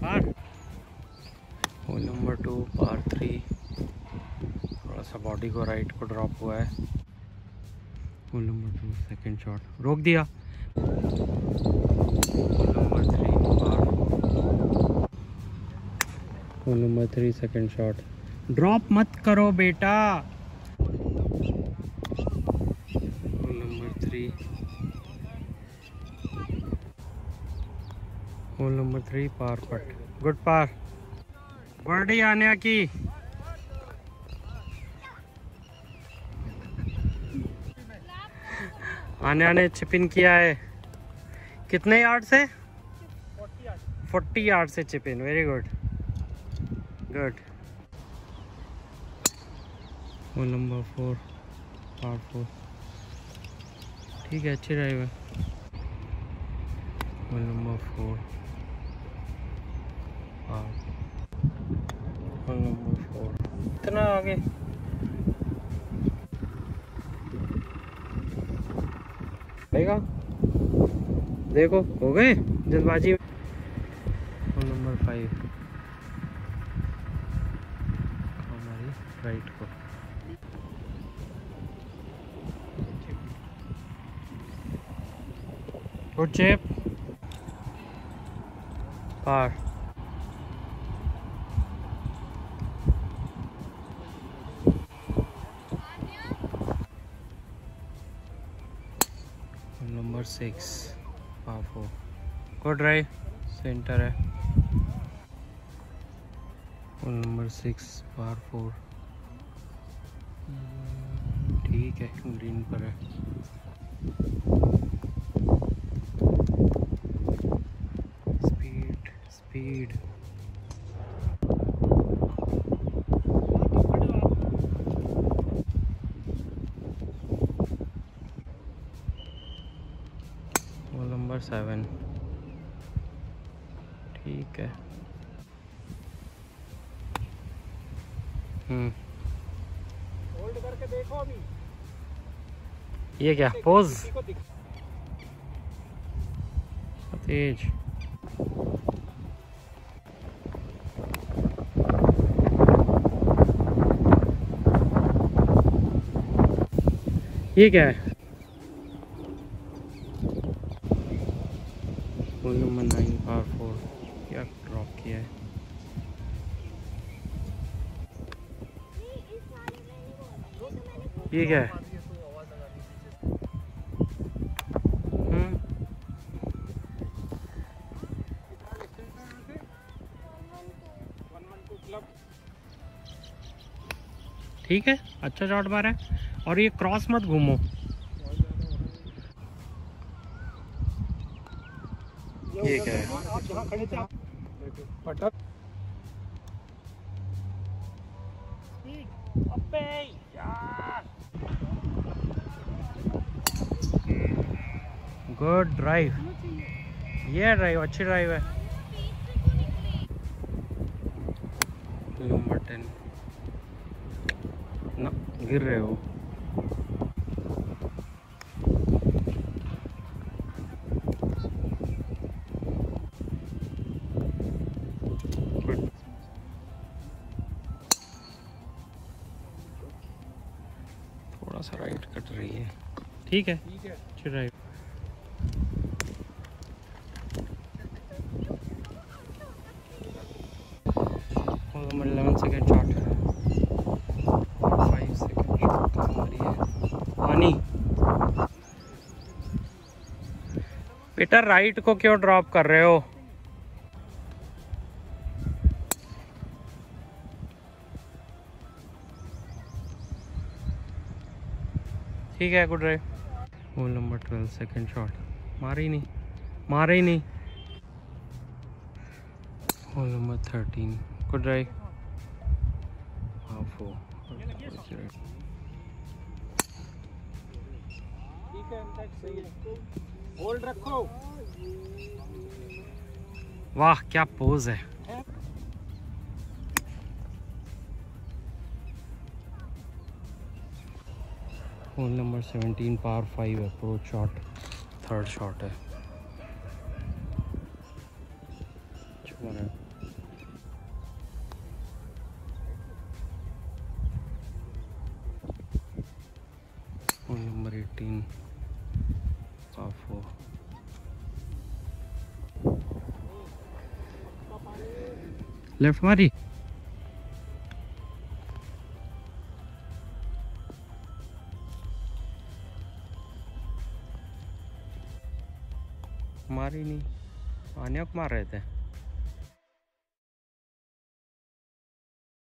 Par. Hole number two par three थोड़ा सा body को राइट को ड्रॉप हुआ है। Hole number two second shot रोक दिया। Number three par. Hole number three second shot drop मत करो बेटा। Number three hole number three par putt good par birdie आने की आने आने चिपिन किया है कितने यार्ड से फोर्टी यार्ड से chip in very good good hole number four par four ठीक है, अच्छी ड्राइव है। Hole number four par hole number four इतना आगे। आएगा देखो हो गए? जल्दबाजी। नंबर फाइव हमारी राइट को। Good chip par number six par four good drive centre है। Number six, par four. ठीक है, ग्रीन पर है। Speed speed. नंबर सेवन ठीक है। हम्म। होल्ड करके देखो अभी। ये क्या? पोज तेज। ये क्या है? क्या है। हम्म। ठीक है अच्छा शॉट मारा है। और ये क्रॉस मत घूमो। ठीक है। आप जहाँ खड़े थे आप पटक अबे यार। गुड ड्राइव ये ड्राइव अच्छी ड्राइव है. नंबर टेन ना गिर रहे हो. थोड़ा सा राइट कट रही है ठीक है. ठीक है. अच्छी drive number eleven second shot five second shot हमारी है पानी बेटा राइट को क्यों ड्रॉप कर रहे हो? ठीक है good drive hole number twelve second shot मारे ही नहीं, मारे ही नहीं। Hole number thirteen good drive half हो होल्ड रखो। वाह, क्या पोज है। Hole number seventeen power five approach shot third shot है। Hole number 18 लेफ़्ट मारी मारी नहीं आने को मार रहे थे